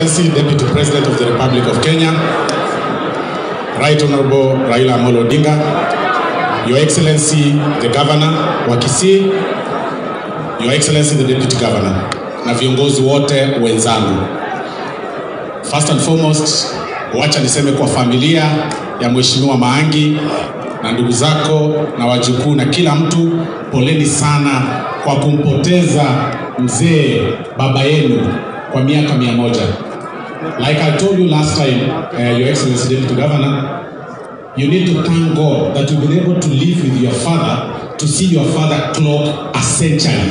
Deputy President of the Republic of Kenya, Right Honorable Raila Amolo Odinga, Your Excellency the Governor wa Kisii, Your Excellency the Deputy Governor na viongozi wote wenzangu. First and foremost, wacha niseme kwa familia ya Mheshimiwa Maangi na ndugu zako na wajukuu na kila mtu, poleni sana kwa kumpoteza mzee baba yenu kwa miaka mia moja. Like I told you last time, uh, Your Excellency Deputy Governor, you need to thank God that you've been able to live with your father to see your father clock a century.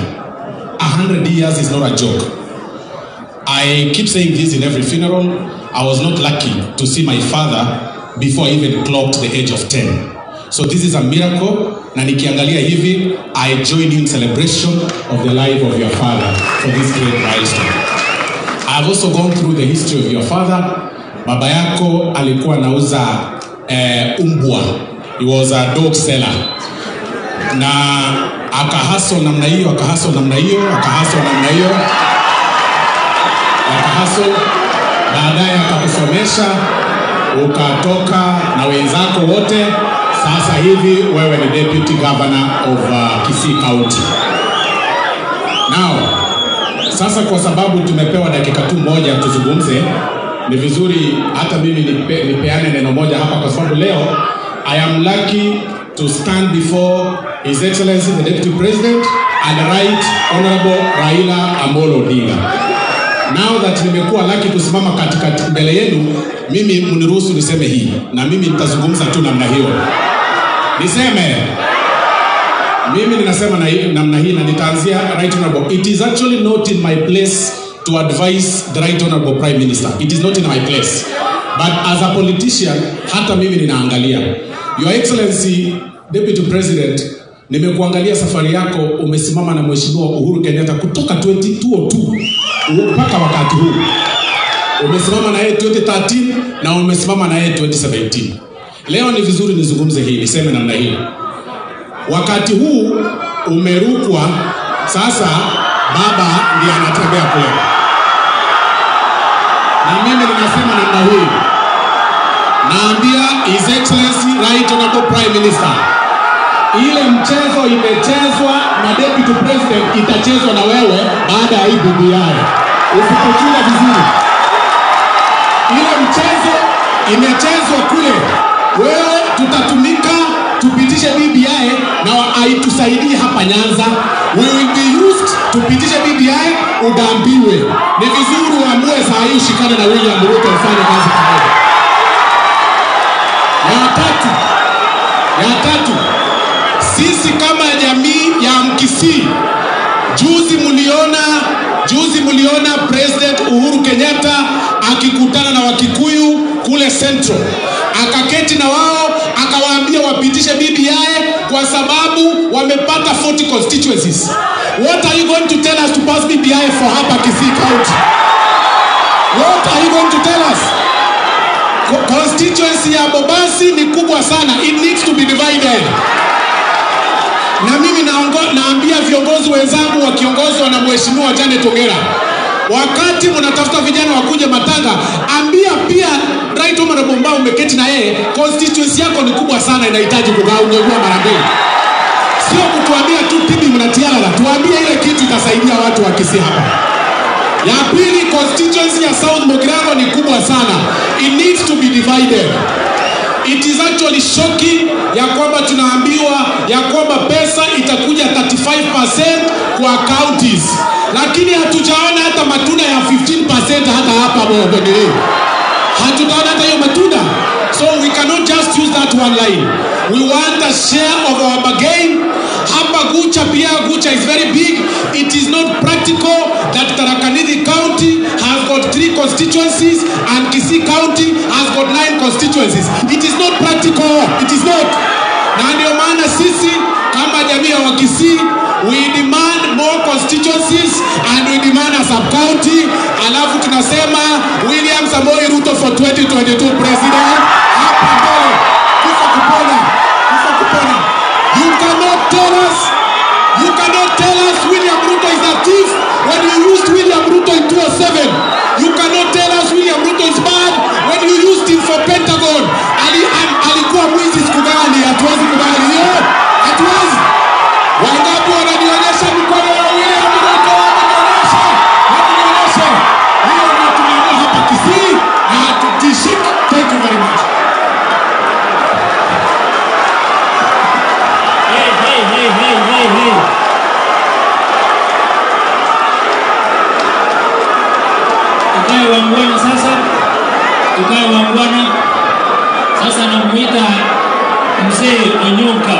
A hundred years is not a joke. I keep saying this in every funeral. I was not lucky to see my father before I even clocked the age of 10. So this is a miracle na nikiangalia hivi I join you in celebration of the life of your father for this great milestone. I've also gone through the history of your father. Baba yako alikuwa anauza eh, umbwa. He was a dog seller. Na akahaso namna hiyo, akahaso namna hiyo, akahaso namna hiyo, Akahaso baadaye akakusomesha, ukatoka na wenzako wote. Sasa hivi wewe ni deputy governor of uh, Kisii County. Now, sasa kwa sababu tumepewa dakika tu moja tuzungumze, ni vizuri hata mimi nipe, nipeane neno moja hapa, kwa sababu leo I am lucky to stand before His Excellency the Deputy President and Right Honorable Raila Amolo Odinga. Now that nimekuwa lucky kusimama katikati mbele yenu, mimi mniruhusu niseme hii, na mimi nitazungumza tu namna hiyo, niseme mimi ninasema na hii, namna hii na nitaanzia right honorable. It is actually not in my place to advise the right honorable prime minister. It is not in my place. But as a politician hata mimi ninaangalia. Your excellency deputy president nimekuangalia safari yako umesimama na mheshimiwa uhuru kenyatta kutoka 2002 mpaka wakati huu. Umesimama na yeye 2013 na umesimama na yeye 2017 leo ni vizuri nizungumze hii niseme namna hii wakati huu umerukwa sasa, baba ndiye anatembea kule, na mimi ninasema namna hii, naambia His Excellency Right Honorable Prime Minister, ile mchezo imechezwa na Deputy President itachezwa na wewe baada ya hii BBI. Usipochunga vizuri, ile mchezo imechezwa kule, wewe tutatumika tupitishe BBI na aitusaidie hapa Nyanza. We will be used tupitishe BBI udambiwe. Ni vizuri uamue saa hii ushikane na William Ruto ufanye kazi pamoja. Ya tatu, ya tatu, sisi kama jamii ya Mkisii, juzi mliona juzi mliona President Uhuru Kenyatta akikutana na Wakikuyu kule Central, wamepata 40 constituencies. What are you going to tell us to pass BBI for hapa Kisii County? What are you going to tell us? Co- Constituency ya Bobasi ni kubwa sana. It needs to be divided. Na mimi naongo, naambia viongozi wenzangu wakiongozwa na Mheshimiwa Janet Ongera, wakati mnatafuta vijana wakuje Matanga, ambia pia Right Honorable Mbao umeketi na yeye, constituency yako ni kubwa sana, inahitaji kugawanywa mara mbili. Sio kutuambia tu tibi mnatiana, tuambie ile kitu itasaidia watu wa Kisii hapa. Ya pili, constituency ya South Mogirango ni kubwa sana, it needs to be divided. It is actually shocking ya kwamba tunaambiwa ya kwamba pesa itakuja 35% kwa counties, lakini hatujaona hata matunda ya 15% hata hapa Bongoni. Hatujaona hata hiyo matunda. So we cannot just use that one line. We want a share of our bargain. Gucha pia, Gucha is very big. It is not practical that Tarakanidi County has got three constituencies and Kisii County has got nine constituencies. It is not practical. It is not. Na ndio maana sisi kama jamii ya Wakisii we demand more constituencies and we demand a sub county, alafu tunasema William Samoei Ruto for 2022 president. when you used William Ruto in 2007, you cannot tell us William Ruto is bad when you used him for Pentagon. Ali, alikuwa mwizi siku gani? Hatuwezi ser y nunca.